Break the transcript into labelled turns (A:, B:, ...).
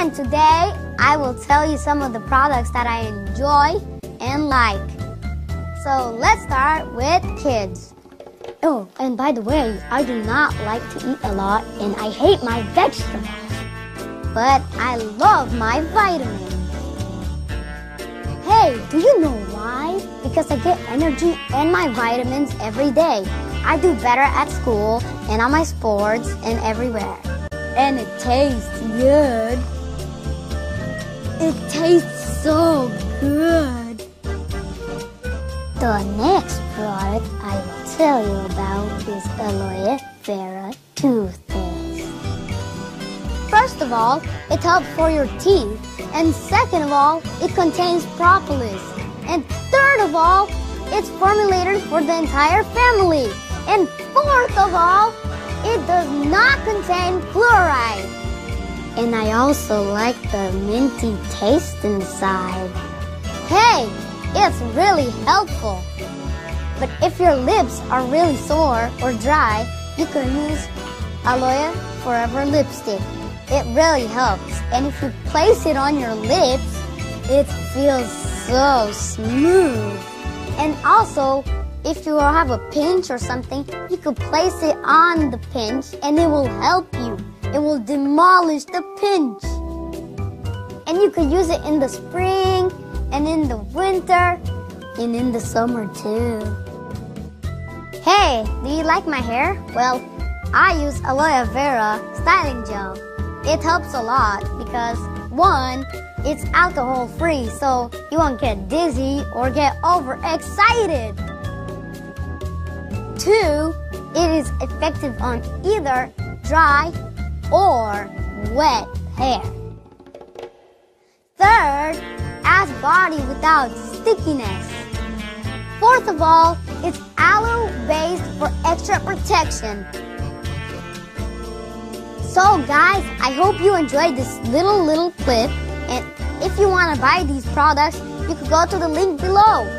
A: And today I will tell you some of the products that I enjoy and like. So let's start with kids. Oh, and by the way, I do not like to eat a lot and I hate my vegetables. But I love my vitamins. Hey, do you know why? Because I get energy and my vitamins every day. I do better at school and on my sports and everywhere. And it tastes good. It tastes so good. The next product I will tell you about is aloe vera toothpaste. First of all, it helps for your teeth. And second of all, it contains propolis. And third of all, it's formulated for the entire family. And fourth of all, it does not contain fluoride. And I also like the minty taste inside. Hey, it's really helpful. But if your lips are really sore or dry, you can use Aloe Forever Lipstick. It really helps. And if you place it on your lips, it feels so smooth. And also, if you have a pinch or something, you could place it on the pinch and it will help you. It will demolish the pinch. And you could use it in the spring and in the winter and in the summer too. Hey, do you like my hair? Well, I use aloe vera styling gel. It helps a lot because one, it's alcohol free so you won't get dizzy or get overexcited. Two, it is effective on either dry or wet hair. Third, adds body without stickiness. Fourth of all, it's aloe based for extra protection. So guys, I hope you enjoyed this little little clip and if you want to buy these products, you could go to the link below.